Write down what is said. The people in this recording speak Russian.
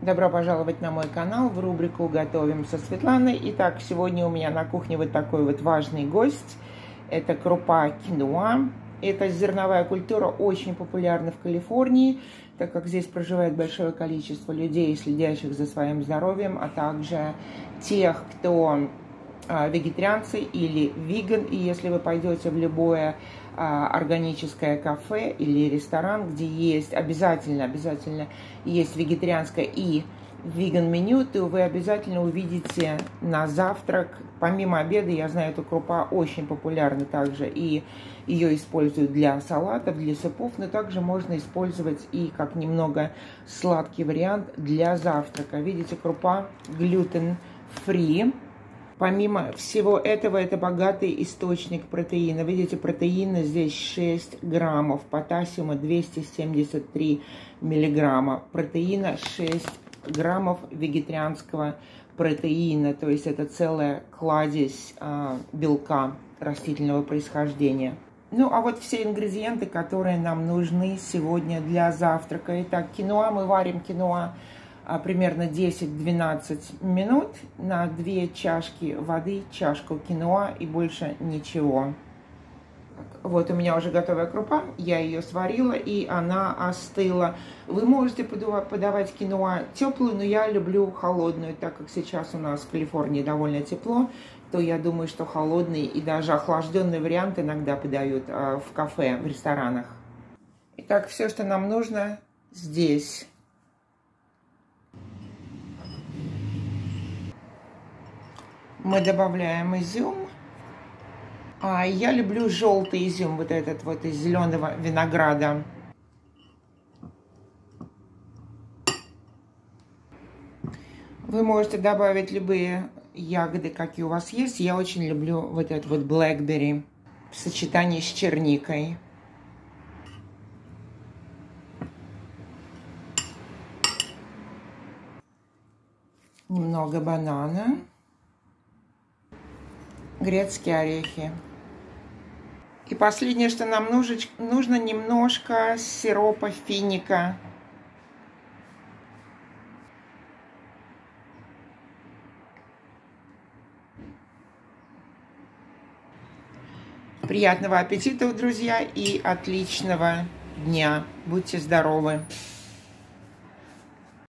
Добро пожаловать на мой канал в рубрику «Готовим со Светланой». Итак, сегодня у меня на кухне вот такой вот важный гость. Это крупа киноа. Эта зерновая культура очень популярна в Калифорнии, так как здесь проживает большое количество людей, следящих за своим здоровьем, а также тех, кто вегетарианцы или веган. И если вы пойдете в любое а, органическое кафе или ресторан, где есть обязательно, обязательно есть вегетарианское и веган меню, то вы обязательно увидите на завтрак, помимо обеда, я знаю, эта крупа очень популярна также, и ее используют для салатов, для супов, но также можно использовать и как немного сладкий вариант для завтрака. Видите, крупа глютен-фри, Помимо всего этого, это богатый источник протеина. Видите, протеина здесь 6 граммов, потасиума 273 миллиграмма, протеина 6 граммов вегетарианского протеина, то есть это целая кладезь а, белка растительного происхождения. Ну, а вот все ингредиенты, которые нам нужны сегодня для завтрака. Итак, киноа, мы варим киноа примерно 10-12 минут на 2 чашки воды, чашку киноа и больше ничего. Вот у меня уже готовая крупа, я ее сварила и она остыла. Вы можете подавать киноа теплую, но я люблю холодную, так как сейчас у нас в Калифорнии довольно тепло, то я думаю, что холодный и даже охлажденный вариант иногда подают а, в кафе, в ресторанах. Итак, все, что нам нужно здесь. Мы добавляем изюм. А я люблю желтый изюм, вот этот вот из зеленого винограда. Вы можете добавить любые ягоды, какие у вас есть. Я очень люблю вот этот вот блэкбери в сочетании с черникой. Немного банана грецкие орехи. И последнее, что нам нужно, нужно немножко сиропа финика. Приятного аппетита, друзья, и отличного дня. Будьте здоровы!